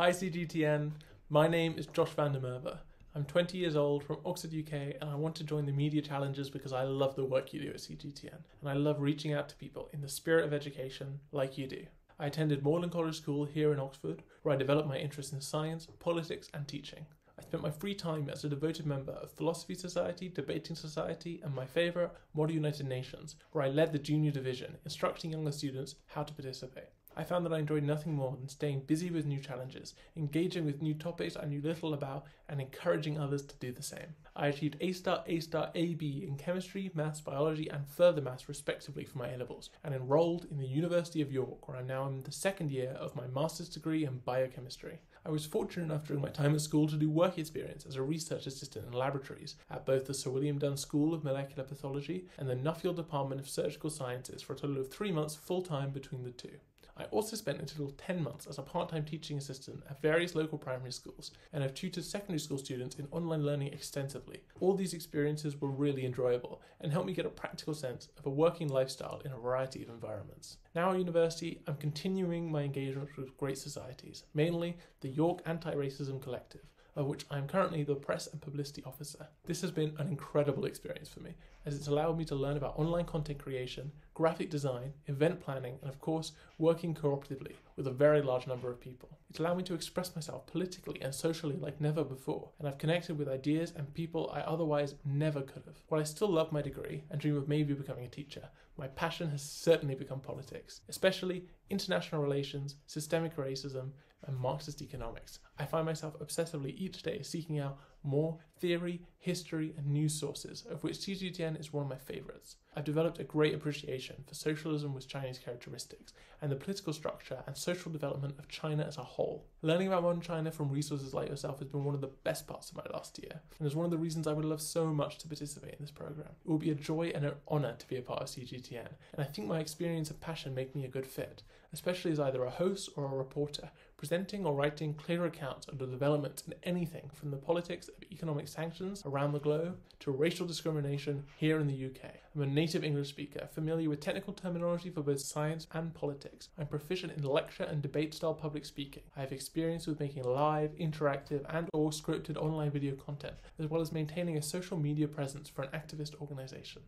Hi CGTN, my name is Josh van der Merwe. I'm 20 years old from Oxford, UK, and I want to join the media challengers because I love the work you do at CGTN, and I love reaching out to people in the spirit of education like you do. I attended Magdalen College School here in Oxford, where I developed my interest in science, politics, and teaching. I spent my free time as a devoted member of Philosophy Society, Debating Society, and my favourite, Model United Nations, where I led the junior division, instructing younger students how to participate. I found that I enjoyed nothing more than staying busy with new challenges, engaging with new topics I knew little about, and encouraging others to do the same. I achieved A star, A star, AB in chemistry, maths, biology, and further maths respectively for my A levels, and enrolled in the University of York, where I'm now in the second year of my master's degree in biochemistry. I was fortunate enough during my time at school to do work experience as a research assistant in laboratories at both the Sir William Dunn School of Molecular Pathology and the Nuffield Department of Surgical Sciences for a total of three months full time between the two. I also spent a total of 10 months as a part time teaching assistant at various local primary schools and have tutored secondary school students in online learning extensively. All these experiences were really enjoyable and helped me get a practical sense of a working lifestyle in a variety of environments. Now at university, I'm continuing my engagement with great societies, mainly the York Anti Racism Collective of which I am currently the press and publicity officer. This has been an incredible experience for me, as it's allowed me to learn about online content creation, graphic design, event planning, and of course, working cooperatively with a very large number of people. It's allowed me to express myself politically and socially like never before, and I've connected with ideas and people I otherwise never could have. While I still love my degree and dream of maybe becoming a teacher, my passion has certainly become politics, especially international relations, systemic racism, and Marxist economics. I find myself obsessively each day seeking out more theory, history, and news sources, of which CGTN is one of my favourites. I've developed a great appreciation for socialism with Chinese characteristics and the political structure and social development of China as a whole. Learning about modern China from resources like yourself has been one of the best parts of my last year, and is one of the reasons I would love so much to participate in this program. It will be a joy and an honour to be a part of CGTN, and I think my experience and passion make me a good fit, especially as either a host or a reporter, presenting or writing clear accounts of the developments in anything from the politics of economic sanctions around the globe to racial discrimination here in the UK. I'm a native English speaker, familiar with technical terminology for both science and politics. I'm proficient in lecture and debate style public speaking. I have experience with making live, interactive, and or scripted online video content, as well as maintaining a social media presence for an activist organisation.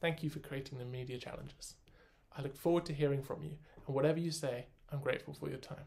Thank you for creating the media challengers. I look forward to hearing from you, and whatever you say, I'm grateful for your time.